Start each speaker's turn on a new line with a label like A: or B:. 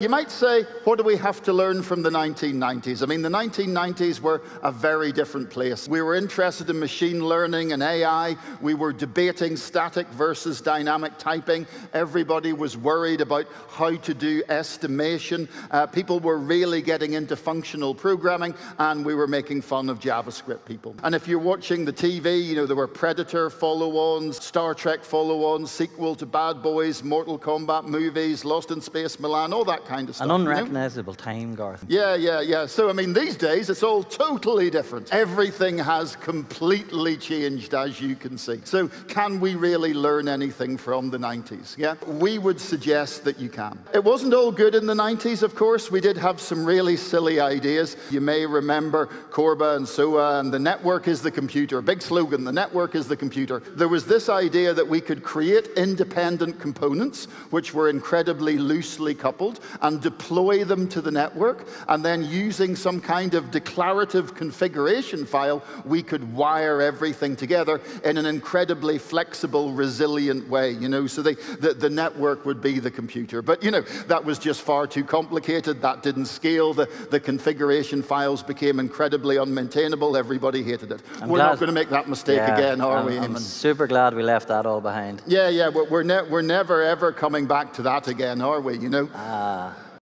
A: You might say, what do we have to learn from the 1990s? I mean, the 1990s were a very different place. We were interested in machine learning and AI. We were debating static versus dynamic typing. Everybody was worried about how to do estimation. Uh, people were really getting into functional programming, and we were making fun of JavaScript people. And if you're watching the TV, you know, there were Predator follow-ons, Star Trek follow-ons, sequel to Bad Boys, Mortal Kombat movies, Lost in Space Milan, all that kind of stuff.
B: An unrecognizable you know? time, Garth.
A: Yeah, yeah, yeah. So, I mean, these days it's all totally different. Everything has completely changed, as you can see. So, can we really learn anything from the 90s? Yeah? We would suggest that you can. It wasn't all good in the 90s, of course. We did have some really silly ideas. You may remember CORBA and SOA and the network is the computer. Big slogan, the network is the computer. There was this idea that we could create independent components, which were incredibly loosely coupled, and deploy them to the network. And then using some kind of declarative configuration file, we could wire everything together in an incredibly flexible, resilient way. You know, so they, the, the network would be the computer. But you know, that was just far too complicated. That didn't scale. The, the configuration files became incredibly unmaintainable. Everybody hated it.
B: I'm
A: we're
B: glad.
A: not going to make that mistake
B: Yeah,
A: again, are
B: I'm,
A: we?
B: I'm
A: Eamonn?
B: super glad we left that all behind.
A: Yeah, yeah, we're, we're, ne- we're never ever coming back to that again, are we? You know?
B: Ah.